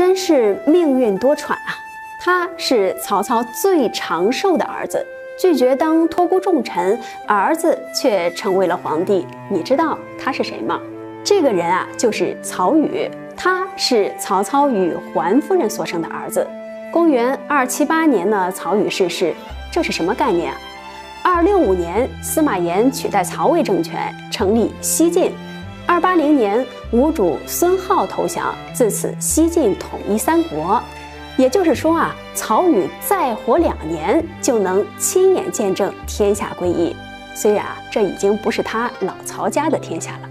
真是命运多舛啊！他是曹操最长寿的儿子，拒绝当托孤重臣，儿子却成为了皇帝。你知道他是谁吗？这个人啊，就是曹宇。他是曹操与桓夫人所生的儿子。公元二七八年呢，曹宇逝世，这是什么概念啊？二六五年，司马炎取代曹魏政权，成立西晋。二八零年，吴主孙皓投降，自此西晋统一三国。也就是说啊，曹宇再活两年，就能亲眼见证天下归一。虽然啊，这已经不是他老曹家的天下了。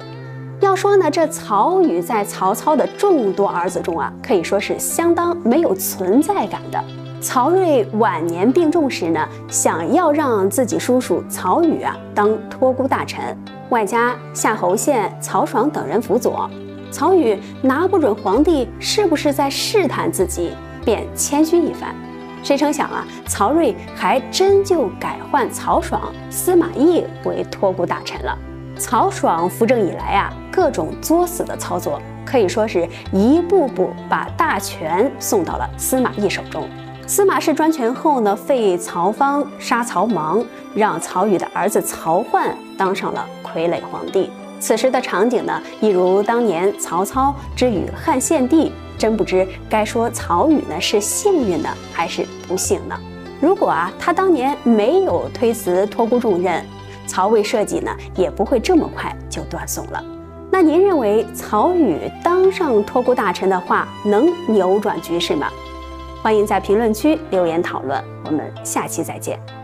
要说呢，这曹宇在曹操的众多儿子中啊，可以说是相当没有存在感的。曹睿晚年病重时呢，想要让自己叔叔曹宇啊当托孤大臣，外加夏侯宪、曹爽等人辅佐，曹宇拿不准皇帝是不是在试探自己，便谦虚一番。谁成想啊，曹睿还真就改换曹爽、司马懿为托孤大臣了。曹爽扶正以来啊。各种作死的操作，可以说是一步步把大权送到了司马懿手中。司马氏专权后呢，废曹芳，杀曹芒，让曹宇的儿子曹奂当上了傀儡皇帝。此时的场景呢，一如当年曹操之与汉献帝。真不知该说曹宇呢是幸运呢，还是不幸呢？如果啊，他当年没有推辞托孤重任，曹魏社稷呢也不会这么快就断送了。那您认为曹宇当上托孤大臣的话，能扭转局势吗？欢迎在评论区留言讨论，我们下期再见。